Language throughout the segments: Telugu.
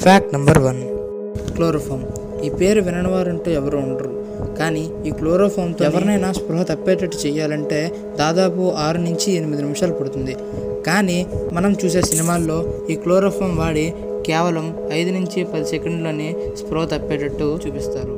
ఫ్యాక్ట్ నెంబర్ వన్ క్లోరోఫామ్ ఈ పేరు విననివారంటూ ఎవరు ఉండరు. కానీ ఈ క్లోరోఫామ్తో ఎవరినైనా స్పృహ తప్పేటట్టు చేయాలంటే దాదాపు ఆరు నుంచి ఎనిమిది నిమిషాలు పడుతుంది. కానీ మనం చూసే సినిమాల్లో ఈ క్లోరోఫామ్ వాడి కేవలం ఐదు నుంచి పది సెకండ్లని స్పృహ తప్పేటట్టు చూపిస్తారు.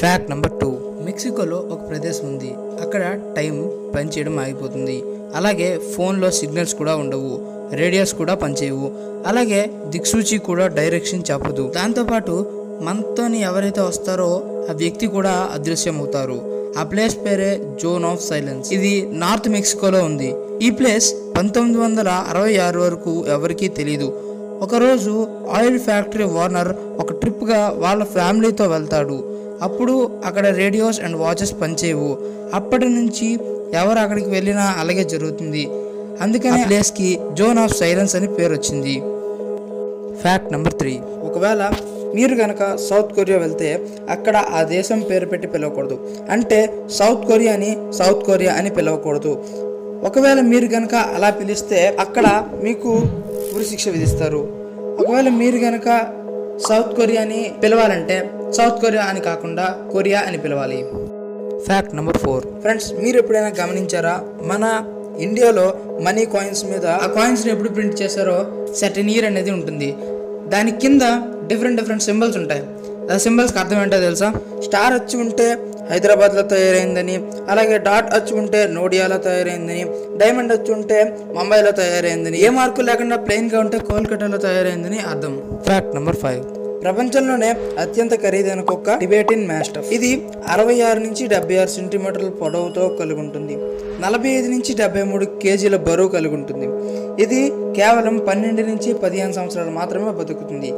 ఫ్యాక్ట్ నెంబర్ టూ మెక్సికోలో ఒక ప్రదేశం ఉంది. అక్కడ టైం పనిచేయడం ఆగిపోతుంది. అలాగే ఫోన్లో సిగ్నల్స్ కూడా ఉండవు. రేడియోస్ కూడా పనిచేయవు. అలాగే దిక్సూచి కూడా డైరెక్షన్ చెప్పదు దాంతోపాటు మనతోని ఎవరైతే వస్తారో ఆ వ్యక్తి కూడా అదృశ్యం అవుతారు ఆ ప్లేస్ పేరే జోన్ ఆఫ్ సైలెన్స్. ఇది నార్త్ మెక్సికోలో ఉంది. ఈ ప్లేస్ పంతొమ్మిది వందల అరవై ఆరు వరకు ఎవరికీ తెలియదు ఒకరోజు ఆయిల్ ఫ్యాక్టరీ ఓనర్ ఒక ట్రిప్గా వాళ్ళ ఫ్యామిలీతో వెళ్తాడు. అప్పుడు అక్కడ రేడియోస్ అండ్ వాచెస్ పనిచేయవు. అప్పటి నుంచి ఎవరు అక్కడికి వెళ్ళినా అలాగే జరుగుతుంది. అందుకని ఆ ప్లేస్కి జోన్ ఆఫ్ సైలెన్స్ అని పేరు వచ్చింది. Fact number three. ఒకవేళ మీరు కనుక సౌత్ కొరియా వెళ్తే అక్కడ ఆ దేశం పేరు పెట్టి పిలవకూడదు. అంటే సౌత్ కొరియాని సౌత్ కొరియా అని పిలవకూడదు. ఒకవేళ మీరు కనుక అలా పిలిస్తే అక్కడ మీకు ఉరి శిక్ష విధిస్తారు. ఒకవేళ మీరు కనుక సౌత్ కొరియాని పిలవాలంటే సౌత్ కొరియా అని కాకుండా కొరియా అని పిలవాలి. Fact number four. ఫ్రెండ్స్ మీరు ఎప్పుడైనా గమనించారా? మన ఇండియాలో మనీ కాయిన్స్ మీద ఆ కాయిన్స్ని ఎప్పుడు ప్రింట్ చేశారో సెటన్ ఇయర్ అనేది ఉంటుంది. దాని కింద డిఫరెంట్ డిఫరెంట్ సింబల్స్ ఉంటాయి. ఆ సింబల్స్కి అర్థం ఏంటో తెలుసా? స్టార్ వచ్చి ఉంటే హైదరాబాద్లో తయారైందని అలాగే డాట్ వచ్చి ఉంటే నోడియాలో తయారైందని డైమండ్ వచ్చి ఉంటే ముంబైలో తయారైందని ఏ మార్కు లేకుండా ప్లెయిన్గా ఉంటే కోల్కతాలో తయారైందని అర్థం. Fact number five. ప్రపంచంలోనే అత్యంత ఖరీదైన కుక్క టిబేటిన్ మాస్టఫ్ ఇది అరవై ఆరు నుంచి డెబ్బై ఆరు సెంటీమీటర్ల పొడవుతో కలిగి ఉంటుంది. నలభై ఐదు నుంచి డెబ్బై మూడు కేజీల బరువు కలిగి ఉంటుంది. ఇది కేవలం పన్నెండు నుంచి పదిహేను సంవత్సరాలు మాత్రమే బతుకుతుంది.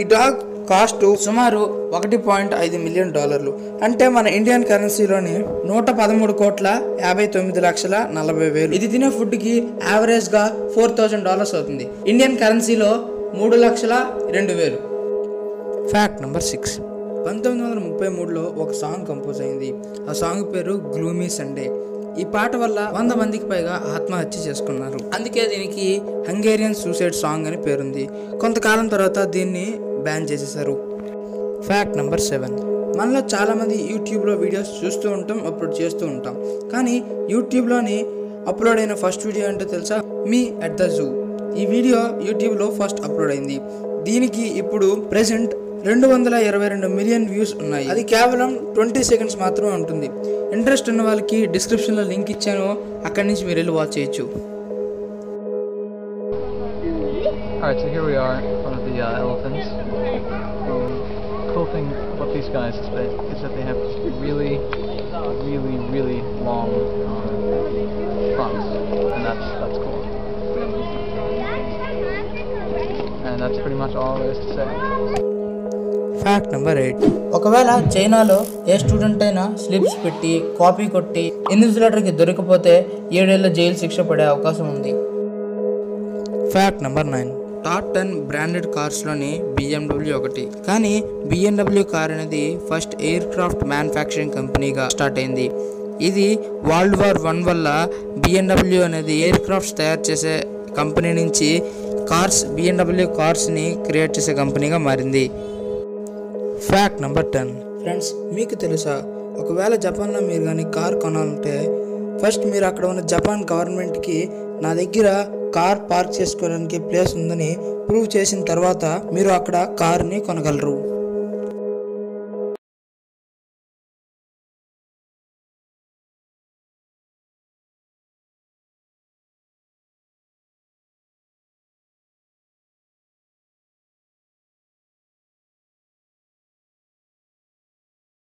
ఈ డాగ్ కాస్ట్ సుమారు ఒకటి పాయింట్ ఐదు మిలియన్ డాలర్లు. అంటే మన ఇండియన్ కరెన్సీలోని నూట పదమూడు కోట్ల యాభై తొమ్మిది లక్షల నలభై వేలు. ఇది తినే ఫుడ్కి యావరేజ్గా ఫోర్ థౌజండ్ డాలర్స్ అవుతుంది. ఇండియన్ కరెన్సీలో మూడు లక్షల రెండు వేలు. ఫ్యాక్ట్ నెంబర్ సిక్స్ పంతొమ్మిది వందల ముప్పై మూడులో ఒక సాంగ్ కంపోజ్ అయింది. ఆ సాంగ్ పేరు గ్లూమీ సండే ఈ పాట వల్ల వంద మందికి పైగా ఆత్మహత్య చేసుకున్నారు. అందుకే దీనికి హంగేరియన్ సూసైడ్ సాంగ్ అని పేరుంది. కొంతకాలం తర్వాత దీన్ని బ్యాన్ చేసేసారు ఫ్యాక్ట్ నెంబర్ సెవెన్ మనలో చాలామంది యూట్యూబ్లో వీడియోస్ చూస్తూ ఉంటాం అప్లోడ్ చేస్తూ ఉంటాం. కానీ యూట్యూబ్లోని అప్లోడ్ అయిన ఫస్ట్ వీడియో ఏంటో తెలుసా? మీ అట్ ద జూ ఈ వీడియో యూట్యూబ్లో ఫస్ట్ అప్లోడ్ అయింది. దీనికి ఇప్పుడు ప్రెసెంట్ రెండు వందల ఇరవై రెండు మిలియన్ వ్యూస్ ఉన్నాయి అది కేవలం ట్వంటీ సెకండ్స్ మాత్రమే ఉంటుంది ఇంట్రెస్ట్ ఉన్న వాళ్ళకి డిస్క్రిప్షన్లో లింక్ ఇచ్చాను అక్కడి నుంచి మీరు వెళ్ళి వాచ్ చేయొచ్చు Alright, so here we are one of the uh, elephants. The cool thing about these guys is that, is that they have really, really, really long um, fronts, and that's that's cool. And that's pretty much all there is to say. Fact number eight ఒకవేళ చైనాలో ఏ స్టూడెంట్ అయినా స్లిప్స్ పెట్టి కాపీ కొట్టి ఇన్విజిలేటర్కి దొరికిపోతే ఏడేళ్ళ జైలు శిక్ష పడే అవకాశం ఉంది. Fact number nine top ten branded కార్స్లోని BMW ఒకటి. కానీ బిఎండబ్ల్యూ కార్ అనేది ఫస్ట్ ఎయిర్ క్రాఫ్ట్ మ్యానుఫ్యాక్చరింగ్ కంపెనీగా స్టార్ట్ అయింది. ఇది వరల్డ్ వార్ వన్ వల్ల బిఎండబ్ల్యూ అనేది ఎయిర్ క్రాఫ్ట్స్ తయారు చేసే కంపెనీ నుంచి కార్స్ బిఎండబ్ల్యూ కార్స్ని క్రియేట్ చేసే కంపెనీగా మారింది. ఫ్యాక్ట్ నెంబర్ టెన్ ఫ్రెండ్స్ మీకు తెలుసా? ఒకవేళ జపాన్లో మీరు కానీ కార్ కొనాలంటే ఫస్ట్ మీరు అక్కడ ఉన్న జపాన్ గవర్నమెంట్కి నా దగ్గర కార్ పార్క్ చేసుకోవడానికి ప్లేస్ ఉందని ప్రూవ్ చేసిన తర్వాత మీరు అక్కడ కార్ని కొనగలరు.